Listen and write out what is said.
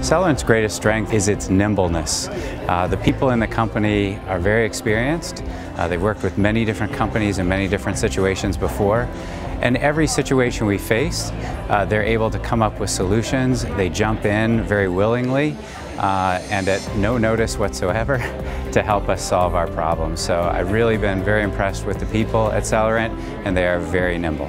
Selerant's greatest strength is its nimbleness. Uh, the people in the company are very experienced. Uh, they've worked with many different companies in many different situations before. And every situation we face, uh, they're able to come up with solutions. They jump in very willingly uh, and at no notice whatsoever to help us solve our problems. So I've really been very impressed with the people at Selerant and they are very nimble.